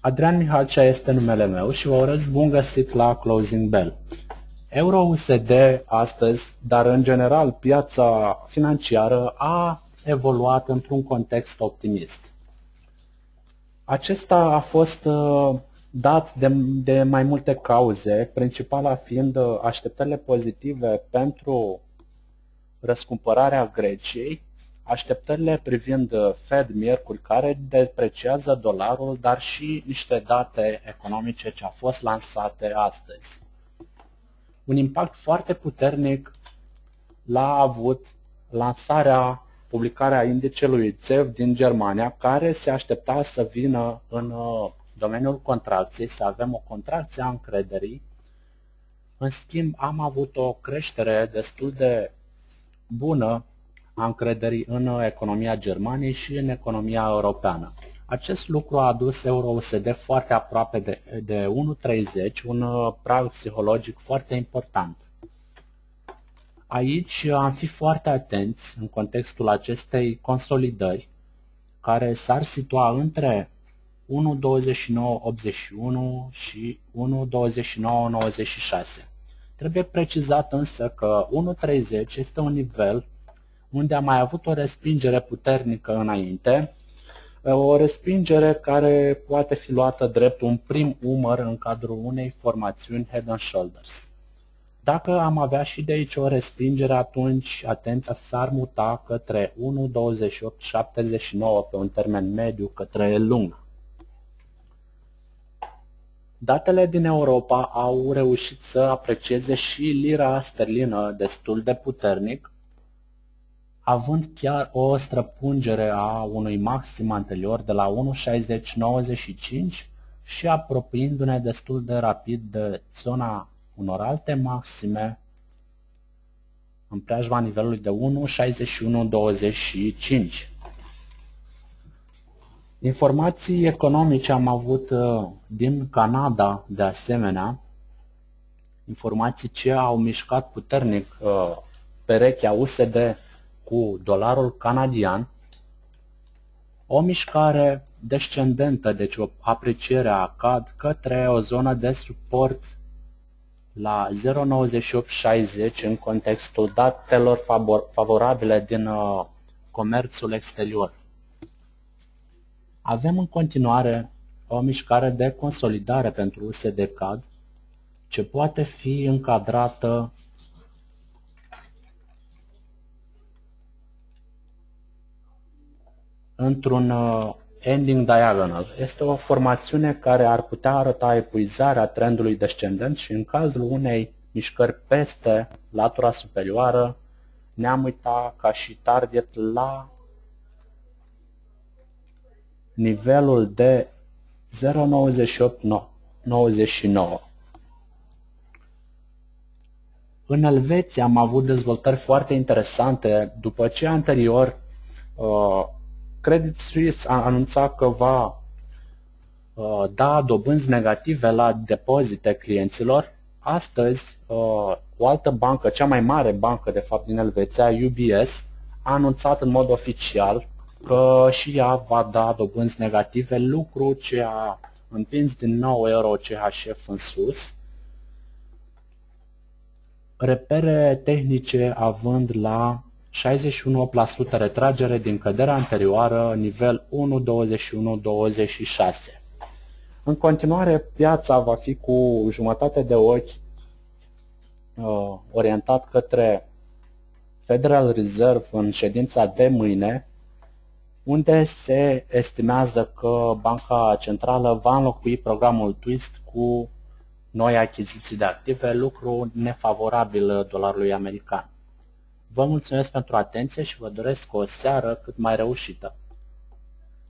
Adrian Mihalcea este numele meu și vă urez bun găsit la Closing Bell. Euro-USD astăzi, dar în general piața financiară a evoluat într-un context optimist. Acesta a fost uh, dat de, de mai multe cauze, principala fiind uh, așteptările pozitive pentru răscumpărarea Greciei, așteptările privind uh, Fed miercuri care depreciază dolarul, dar și niște date economice ce au fost lansate astăzi. Un impact foarte puternic l-a avut lansarea, publicarea indicelui ZEV din Germania, care se aștepta să vină în uh, domeniul contracției, să avem o contracție a încrederii. În schimb, am avut o creștere destul de bună a încrederii în economia Germaniei și în economia europeană. Acest lucru a adus euro-USD foarte aproape de, de 1.30, un uh, prag psihologic foarte important. Aici am fi foarte atenți în contextul acestei consolidări, care s-ar situa între 1.2981 și 1.2996. Trebuie precizat însă că 1.30 este un nivel unde am mai avut o respingere puternică înainte, o respingere care poate fi luată drept un prim umăr în cadrul unei formațiuni Head and Shoulders. Dacă am avea și de aici o respingere, atunci atenția s-ar muta către 1.2879 pe un termen mediu către lung. Datele din Europa au reușit să aprecieze și lira sterlină destul de puternic, având chiar o străpungere a unui maxim anterior de la 1.6095 și apropiindu-ne destul de rapid de zona unor alte maxime în preajma nivelului de 1.6125. Informații economice am avut uh, din Canada de asemenea, informații ce au mișcat puternic uh, perechea USD cu dolarul canadian, o mișcare descendentă, deci o apreciere a CAD către o zonă de suport la 0,9860 în contextul datelor favorabile din uh, comerțul exterior. Avem în continuare o mișcare de consolidare pentru USD-CAD ce poate fi încadrată într-un uh, ending diagonal. Este o formațiune care ar putea arăta epuizarea trendului descendent și în cazul unei mișcări peste latura superioară ne-am uitat ca și target la nivelul de 0,9899. În Elveția am avut dezvoltări foarte interesante după ce anterior uh, Credit Suisse a anunțat că va uh, da dobânzi negative la depozite clienților. Astăzi, uh, o altă bancă, cea mai mare bancă de fapt din Elveția, UBS, a anunțat în mod oficial că și ea va da dobânzi negative, lucru ce a împins din nou euro CHF în sus. Repere tehnice având la 61% retragere din căderea anterioară, nivel 1.21.26. În continuare, piața va fi cu jumătate de ochi uh, orientat către Federal Reserve în ședința de mâine, unde se estimează că Banca Centrală va înlocui programul TWIST cu noi achiziții de active, lucru nefavorabil dolarului american. Vă mulțumesc pentru atenție și vă doresc o seară cât mai reușită.